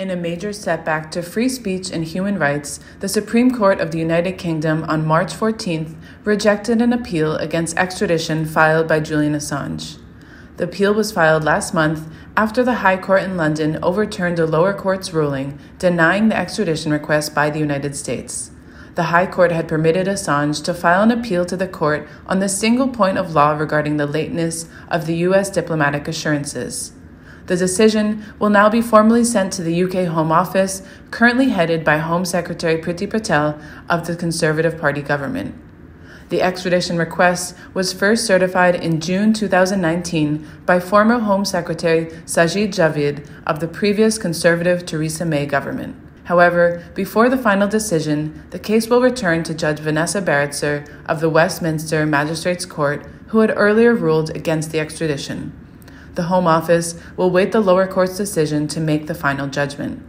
In a major setback to free speech and human rights, the Supreme Court of the United Kingdom on March 14th rejected an appeal against extradition filed by Julian Assange. The appeal was filed last month after the High Court in London overturned a lower court's ruling denying the extradition request by the United States. The High Court had permitted Assange to file an appeal to the court on the single point of law regarding the lateness of the U.S. diplomatic assurances. The decision will now be formally sent to the UK Home Office, currently headed by Home Secretary Priti Patel of the Conservative Party government. The extradition request was first certified in June 2019 by former Home Secretary Sajid Javid of the previous Conservative Theresa May government. However, before the final decision, the case will return to Judge Vanessa Baraitser of the Westminster Magistrates Court, who had earlier ruled against the extradition the Home Office will wait the lower court's decision to make the final judgment,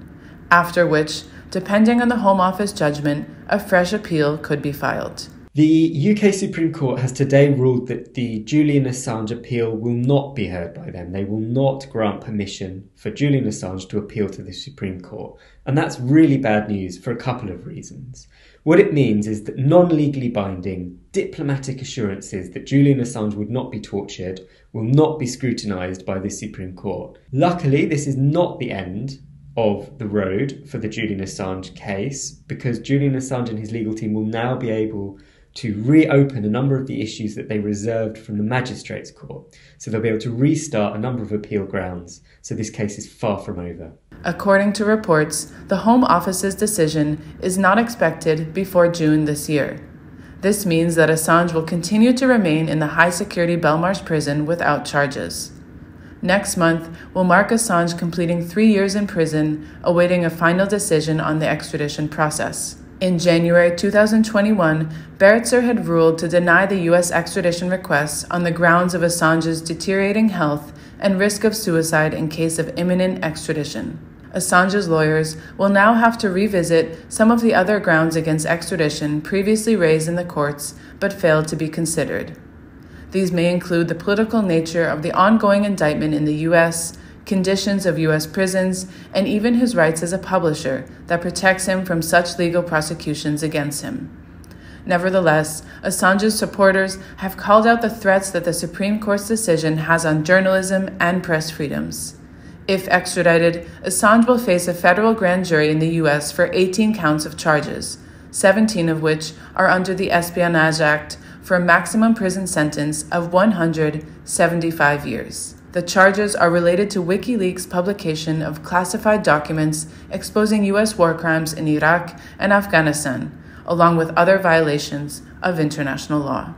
after which, depending on the Home Office judgment, a fresh appeal could be filed. The UK Supreme Court has today ruled that the Julian Assange appeal will not be heard by them. They will not grant permission for Julian Assange to appeal to the Supreme Court. And that's really bad news for a couple of reasons. What it means is that non legally binding diplomatic assurances that Julian Assange would not be tortured will not be scrutinised by the Supreme Court. Luckily, this is not the end of the road for the Julian Assange case because Julian Assange and his legal team will now be able to reopen a number of the issues that they reserved from the Magistrates Court. So they'll be able to restart a number of appeal grounds. So this case is far from over. According to reports, the Home Office's decision is not expected before June this year. This means that Assange will continue to remain in the high security Belmarsh prison without charges. Next month will mark Assange completing three years in prison, awaiting a final decision on the extradition process. In January 2021, Baraitser had ruled to deny the U.S. extradition request on the grounds of Assange's deteriorating health and risk of suicide in case of imminent extradition. Assange's lawyers will now have to revisit some of the other grounds against extradition previously raised in the courts but failed to be considered. These may include the political nature of the ongoing indictment in the U.S., conditions of U.S. prisons, and even his rights as a publisher that protects him from such legal prosecutions against him. Nevertheless, Assange's supporters have called out the threats that the Supreme Court's decision has on journalism and press freedoms. If extradited, Assange will face a federal grand jury in the U.S. for 18 counts of charges, 17 of which are under the Espionage Act, for a maximum prison sentence of 175 years. The charges are related to WikiLeaks' publication of classified documents exposing U.S. war crimes in Iraq and Afghanistan, along with other violations of international law.